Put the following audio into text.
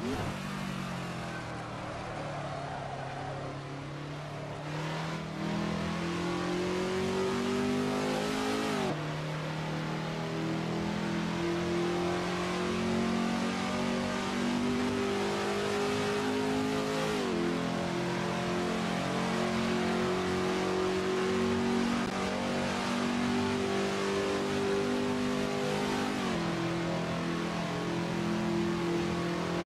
Yeah.